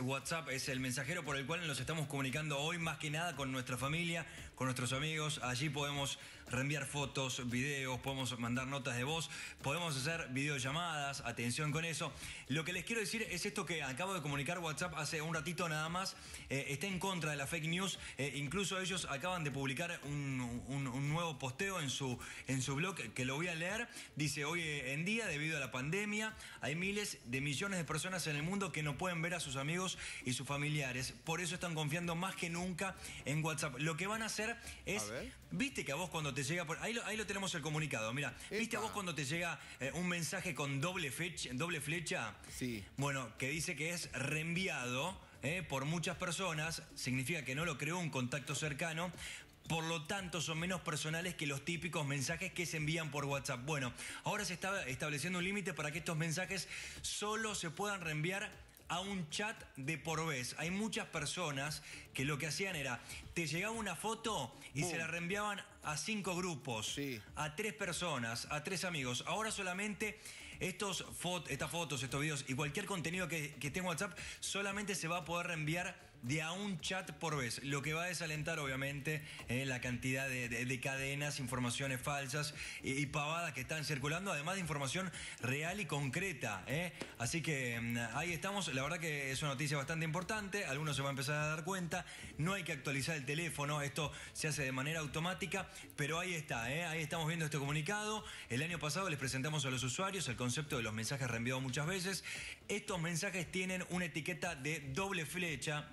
WhatsApp es el mensajero por el cual nos estamos comunicando hoy más que nada con nuestra familia, con nuestros amigos. Allí podemos reenviar fotos, videos, podemos mandar notas de voz, podemos hacer videollamadas, atención con eso. Lo que les quiero decir es esto que acabo de comunicar WhatsApp hace un ratito nada más, eh, está en contra de la fake news, eh, incluso ellos acaban de publicar un, nuevo posteo en su, en su blog que lo voy a leer. Dice, hoy en día, debido a la pandemia, hay miles de millones de personas en el mundo que no pueden ver a sus amigos y sus familiares. Por eso están confiando más que nunca en WhatsApp. Lo que van a hacer es, viste que a vos cuando te llega, por, ahí, lo, ahí lo tenemos el comunicado, mira, viste a vos cuando te llega eh, un mensaje con doble, fecha, doble flecha, sí. bueno, que dice que es reenviado eh, por muchas personas, significa que no lo creó un contacto cercano, por lo tanto son menos personales que los típicos mensajes que se envían por WhatsApp. Bueno, ahora se está estableciendo un límite para que estos mensajes solo se puedan reenviar a un chat de por vez. Hay muchas personas que lo que hacían era, te llegaba una foto y se la reenviaban a cinco grupos, a tres personas, a tres amigos. Ahora solamente estos estas fotos, estos videos y cualquier contenido que, que esté WhatsApp solamente se va a poder reenviar de a un chat por vez, lo que va a desalentar obviamente eh, la cantidad de, cadenas, informaciones falsas y, pavadas que están circulando, además de información real y concreta. Eh. Así que mm, ahí estamos, la verdad que es una noticia bastante importante, algunos se van a empezar a dar cuenta, no hay que actualizar el teléfono, esto se hace de manera automática, pero ahí está, ¿eh? ahí estamos viendo este comunicado. El año pasado les presentamos a los usuarios el concepto de los mensajes reenviados muchas veces. Estos mensajes tienen una etiqueta de doble flecha.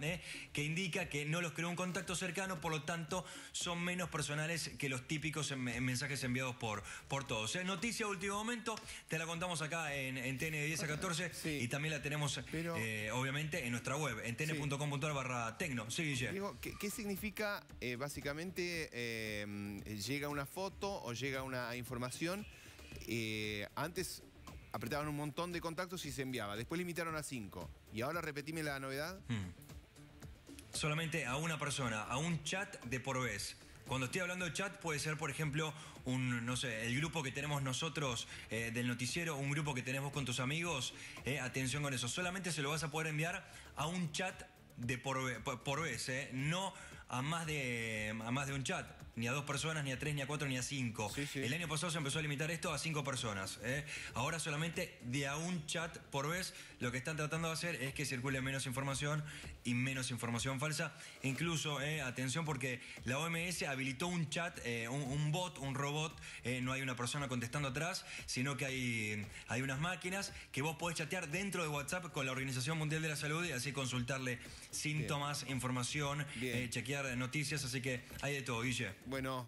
Que indica que no los creó un contacto cercano, por lo tanto son menos personales que los típicos mensajes enviados por, por todos. ¿eh? Noticia último momento, te la contamos acá en, en TN de 10 a 14 y también la tenemos eh, obviamente en nuestra web, en tn.com.ar barra tecno. Sí, ¿qué, significa básicamente llega una foto o llega una información. Eh, antes apretaban un montón de contactos y se enviaba. Después limitaron a cinco. Y ahora repetime la novedad. Hmm. Solamente a una persona, a un chat de por vez. Cuando estoy hablando de chat puede ser, por ejemplo, un, no sé, el grupo que tenemos nosotros eh, del noticiero, un grupo que tenemos con tus amigos. Eh, atención con eso. Solamente se lo vas a poder enviar a un chat de por, por, vez, ¿eh? no a más, de, a más de un chat, ni a dos personas, ni a tres, ni a cuatro, ni a cinco. El año pasado se empezó a limitar esto a cinco personas. ¿eh? Ahora solamente de a un chat por vez, lo que están tratando de hacer es que circule menos información y menos información falsa. Incluso, ¿eh? atención, porque la OMS habilitó un chat, eh, un, bot, un robot, no hay una persona contestando atrás, sino que hay, hay unas máquinas que vos podés chatear dentro de WhatsApp con la Organización Mundial de la Salud y así consultarle síntomas, información, chequear noticias, así que hay de todo, Guille. Bueno.